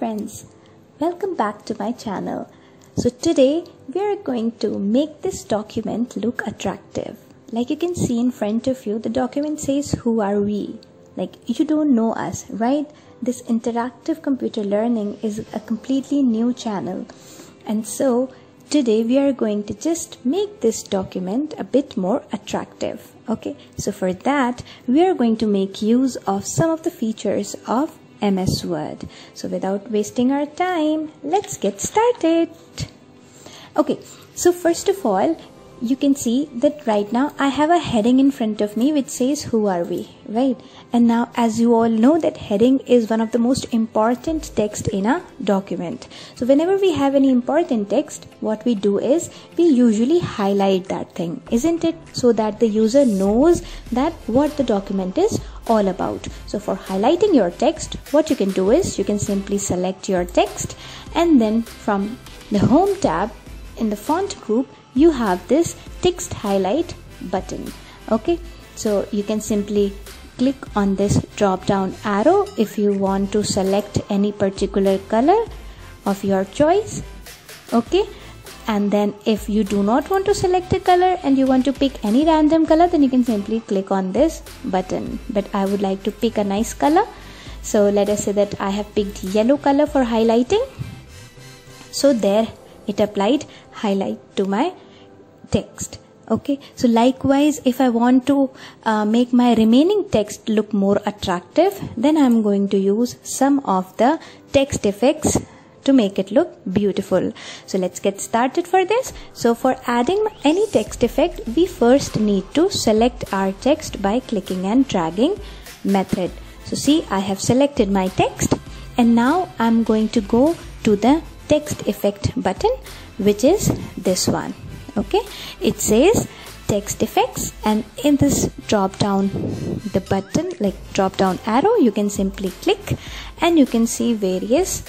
friends, welcome back to my channel. So today we are going to make this document look attractive. Like you can see in front of you, the document says who are we? Like you don't know us, right? This interactive computer learning is a completely new channel. And so today we are going to just make this document a bit more attractive. Okay, so for that we are going to make use of some of the features of MS Word. So without wasting our time, let's get started. Okay, so first of all, you can see that right now I have a heading in front of me which says who are we? Right? And now as you all know that heading is one of the most important text in a document. So whenever we have any important text what we do is we usually highlight that thing isn't it? So that the user knows that what the document is all about. So for highlighting your text what you can do is you can simply select your text and then from the home tab in the font group you have this text highlight button okay? So you can simply click on this drop down arrow if you want to select any particular color of your choice okay? And then if you do not want to select a color and you want to pick any random color then you can simply click on this button. But I would like to pick a nice color. So let us say that I have picked yellow color for highlighting. So there it applied highlight to my text. Okay? So likewise if I want to uh, make my remaining text look more attractive then I'm going to use some of the text effects to make it look beautiful. So let's get started for this. So for adding any text effect we first need to select our text by clicking and dragging method. So see I have selected my text and now I'm going to go to the text effect button which is this one. Okay? It says text effects and in this drop down the button like drop down arrow you can simply click and you can see various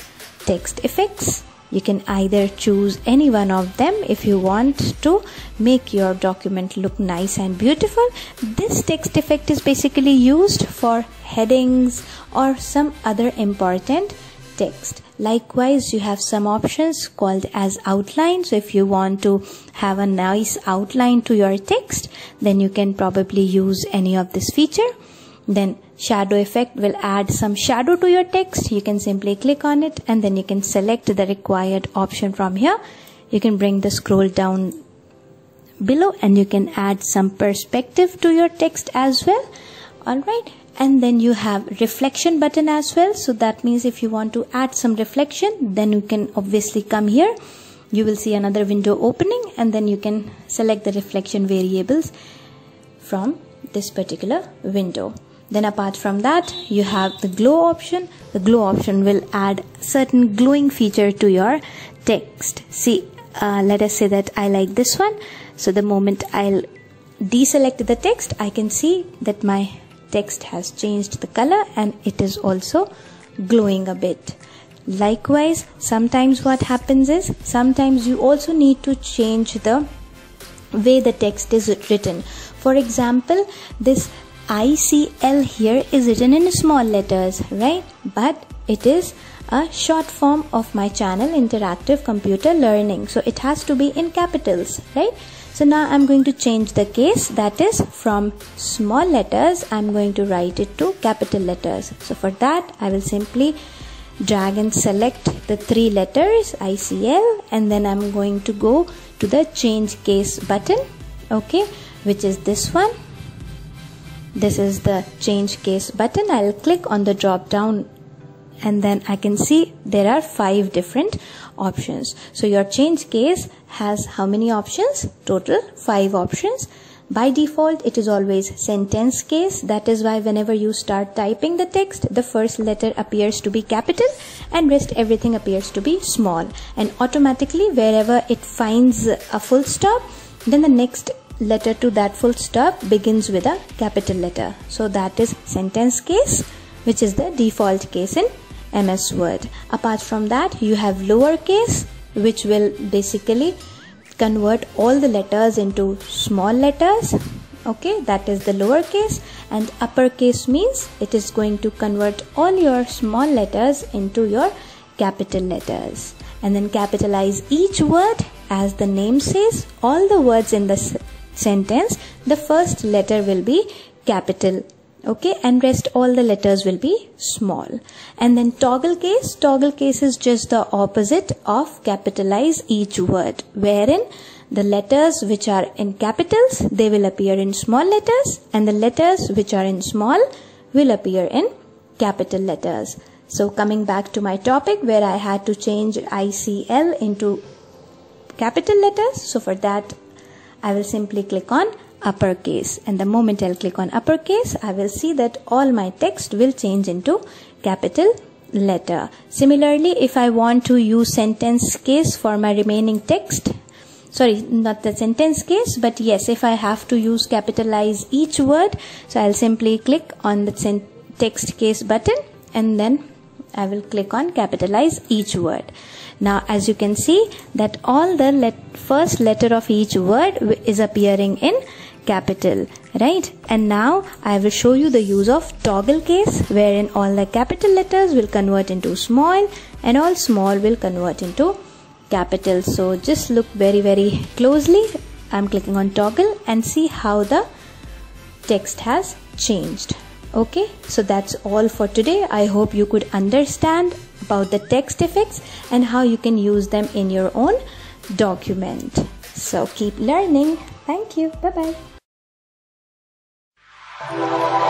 text effects. You can either choose any one of them if you want to make your document look nice and beautiful. This text effect is basically used for headings or some other important text. Likewise you have some options called as outline. So if you want to have a nice outline to your text then you can probably use any of this feature. Then shadow effect will add some shadow to your text. You can simply click on it and then you can select the required option from here. You can bring the scroll down below and you can add some perspective to your text as well alright. And then you have reflection button as well. So that means if you want to add some reflection then you can obviously come here. You will see another window opening and then you can select the reflection variables from this particular window. Then apart from that you have the glow option. The glow option will add certain glowing feature to your text. See uh, let us say that I like this one. So the moment I'll deselect the text I can see that my text has changed the color and it is also glowing a bit. Likewise sometimes what happens is sometimes you also need to change the way the text is written. For example this ICL here is written in small letters right? But it is a short form of my channel interactive computer learning. So it has to be in capitals right? So now I'm going to change the case. That is from small letters I'm going to write it to capital letters. So for that I will simply drag and select the three letters ICL and then I'm going to go to the change case button okay which is this one. This is the change case button. I'll click on the drop down and then I can see there are five different options. So your change case has how many options? Total five options. By default, it is always sentence case. That is why whenever you start typing the text, the first letter appears to be capital and rest everything appears to be small. And automatically, wherever it finds a full stop, then the next letter to that full stop begins with a capital letter. So that is sentence case, which is the default case in MS Word. Apart from that, you have lowercase, which will basically convert all the letters into small letters. Okay, that is the lowercase, and uppercase means it is going to convert all your small letters into your capital letters and then capitalize each word as the name says all the words in the sentence the first letter will be capital okay and rest all the letters will be small. And then toggle case toggle case is just the opposite of capitalize each word wherein the letters which are in capitals they will appear in small letters and the letters which are in small will appear in capital letters. So coming back to my topic where I had to change ICL into capital letters so for that I will simply click on uppercase and the moment I'll click on uppercase I will see that all my text will change into capital letter. Similarly if I want to use sentence case for my remaining text sorry not the sentence case but yes if I have to use capitalize each word so I'll simply click on the text case button and then I will click on capitalize each word. Now as you can see that all the let first letter of each word is appearing in capital right? And now I will show you the use of toggle case wherein all the capital letters will convert into small and all small will convert into capital. So just look very very closely. I'm clicking on toggle and see how the text has changed. Okay? So that's all for today. I hope you could understand about the text effects and how you can use them in your own document. So keep learning. Thank you. Bye bye.